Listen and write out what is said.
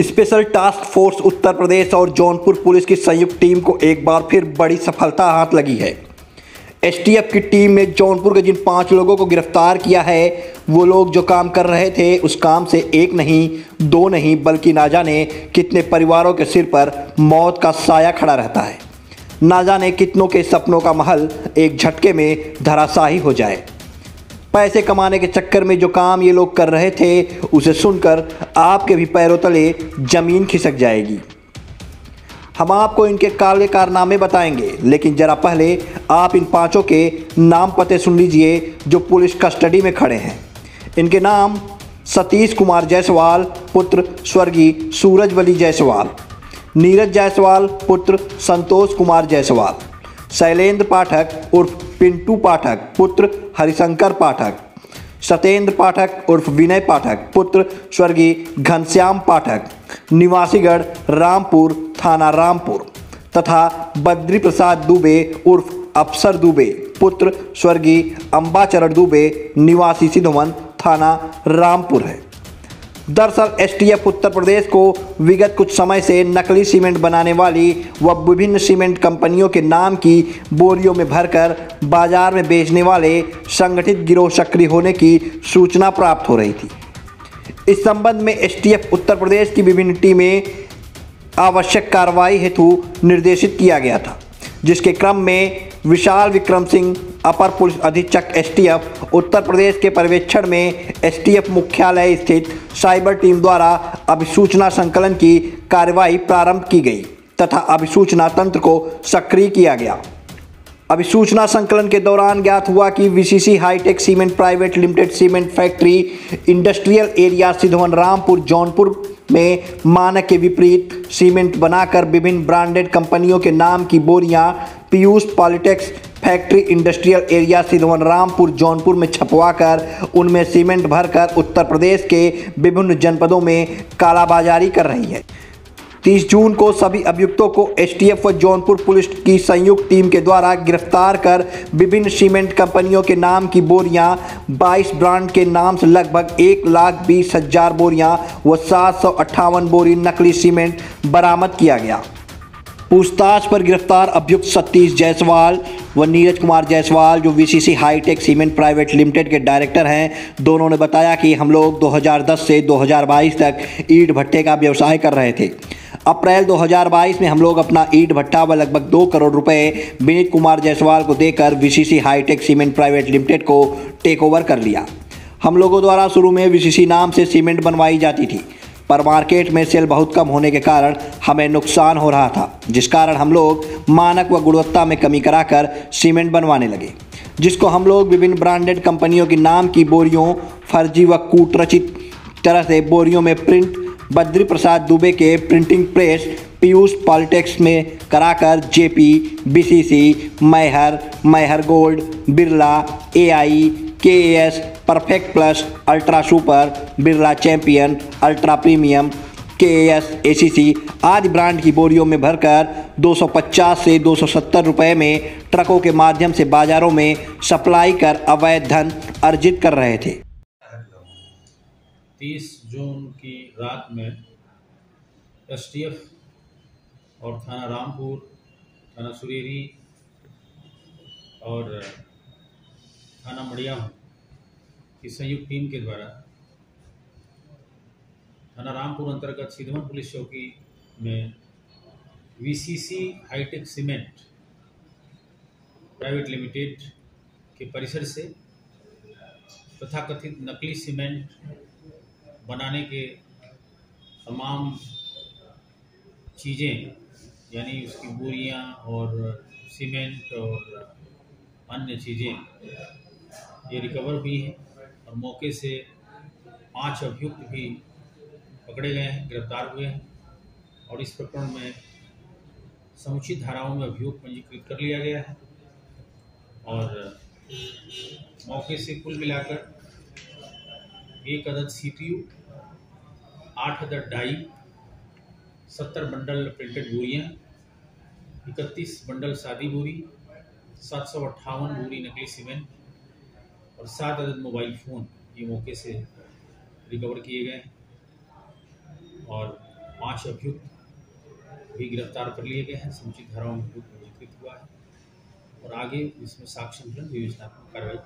Special task force Uttar Pradesh और Jaunpur police की संयुक्त टीम को एक बार फिर बड़ी सफलता हाथ लगी है। एसटीएफ की टीम ने जौनपुर के जिन पाँच लोगों को गिरफ़्तार किया है, वो लोग जो काम कर रहे थे, उस काम से एक नहीं, दो नहीं, बल्कि ना जाने कितने परिवारों के सिर पर मौत का साया खड़ा रहता है। ना जाने कितनों के सपनों का महल एक झटके में धराशाही हो जाए। पैसे कमाने के चक्कर में जो काम ये लोग कर रहे थे, उसे सुनकर आपके भी पैरों तले ज़मीन खिसक जाएगी। हम आपको इनके काले कारनामे बताएँगे, लेकिन ज़रा पहले आप इन पाँचों के नाम पते सुन लीजिए जो पुलिस कस्टडी में खड़े हैं। इनके नाम सतीश कुमार जायसवाल, पुत्र स्वर्गीय सूरजवली जायसवाल, नीरज जायसवाल, पुत्र संतोष कुमार जायसवाल, शैलेंद्र पाठक उर्फ़ पिंटू पाठक, पुत्र हरिशंकर पाठक सत्येंद्र पाठक उर्फ़ विनय पाठक, पुत्र स्वर्गीय घनश्याम पाठक, निवासीगढ़ रामपुर थाना रामपुर, तथा बद्री प्रसाद दुबे उर्फ़ अफसर दुबे, पुत्र स्वर्गीय अम्बाचरण दुबे, निवासी सिद्धवन थाना रामपुर है। दरअसल एसटीएफ उत्तर प्रदेश को विगत कुछ समय से नकली सीमेंट बनाने वाली व विभिन्न सीमेंट कंपनियों के नाम की बोरियों में भरकर बाज़ार में बेचने वाले संगठित गिरोह सक्रिय होने की सूचना प्राप्त हो रही थी। इस संबंध में एसटीएफ उत्तर प्रदेश की विभिन्न टीमें आवश्यक कार्रवाई हेतु निर्देशित किया गया था, जिसके क्रम में विशाल विक्रम सिंह अपर पुलिस अधीक्षक एसटीएफ, उत्तर प्रदेश के पर्यवेक्षण में एसटीएफ मुख्यालय स्थित साइबर टीम द्वारा अभिसूचना संकलन की कार्रवाई प्रारंभ की गई तथा अभिसूचना तंत्र को सक्रिय किया गया। अभिसूचना संकलन के दौरान ज्ञात हुआ कि VCC hitech cement private limited cement factory industrial area Siddhwan Rampur Jaunpur में मानक के विपरीत सीमेंट बनाकर विभिन्न ब्रांडेड कंपनियों के नाम की बोरियाँ, Piyush, Polytex factory industrial area Siddhwan Rampur Jaunpur में छपवाकर, उनमें सीमेंट भरकर उत्तर प्रदेश के विभिन्न जनपदों में कालाबाजारी कर रही है। 30 जून को सभी अभियुक्तों को एसटीएफ व जौनपुर पुलिस की संयुक्त टीम के द्वारा गिरफ़्तार कर विभिन्न सीमेंट कंपनियों के नाम की बोरियाँ 22 ब्रांड के नाम से लगभग एक लाख बीस हज़ार बोरियाँ व सात सौ अट्ठावन बोरी नकली सीमेंट बरामद किया गया। पूछताछ पर गिरफ़्तार अभियुक्त सतीश जायसवाल व नीरज कुमार जायसवाल, जो VCC hitech cement private limited के डायरेक्टर हैं, दोनों ने बताया कि हम लोग 2010 से 2022 तक ईट भट्टे का व्यवसाय कर रहे थे। अप्रैल 2022 में हम लोग अपना ईट भट्टा व लगभग दो करोड़ रुपए विनीत कुमार जायसवाल को देकर VCC hitech cement private limited को टेक ओवर कर लिया। हम लोगों द्वारा शुरू में वीसीसी नाम से सीमेंट बनवाई जाती थी। पर मार्केट में सेल बहुत कम होने के कारण हमें नुकसान हो रहा था, जिस कारण हम लोग मानक व गुणवत्ता में कमी कराकर सीमेंट बनवाने लगे, जिसको हम लोग विभिन्न ब्रांडेड कंपनियों के नाम की बोरियों, फर्जी व कूटरचित तरह से बोरियों में प्रिंट बद्री प्रसाद दुबे के प्रिंटिंग प्रेस, पीयूष पॉलिटेक्स में कराकर JP, BCC, Maihar Maihar gold, Birla, AI K S perfect plus ultra super, Birla champion, ultra premium K S A C C आदि ब्रांड की बोरियों में भरकर 250 से 270 रुपए में ट्रकों के माध्यम से बाजारों में सप्लाई कर अवैध धन अर्जित कर रहे थे। तीस जून की रात में एसटीएफ और थाना रामपुर, थाना सुरेरी और थाना मड़िया की संयुक्त टीम के द्वारा थाना रामपुर अंतर्गत सिद्धवन पुलिस चौकी में VCC hitech cement private limited के परिसर से तथाकथित नकली सीमेंट बनाने के तमाम चीज़ें, यानी उसकी बोरियाँ और सीमेंट और अन्य चीज़ें, ये रिकवर हुई है। और मौके से पाँच अभियुक्त भी पकड़े गए हैं, गिरफ़्तार हुए हैं और इस प्रकरण में समुचित धाराओं में अभियोग पंजीकृत कर लिया गया है और मौके से कुल मिलाकर एक अदद सी पी यू आठ अदद डाई, सत्तर बंडल प्रिंटेड बोरियाँ इकतीस बंडल सादी बोरी, सात सौ अट्ठावन बोरी नकली सीमेंट और सात अदद मोबाइल फ़ोन ये मौके से रिकवर किए गए और पाँच अभियुक्त भी गिरफ़्तार कर लिए गए हैं। समुचित धाराओं में पंजीकृत हुआ है और आगे इसमें साक्ष्य विवेचनात्मक कार्रवाई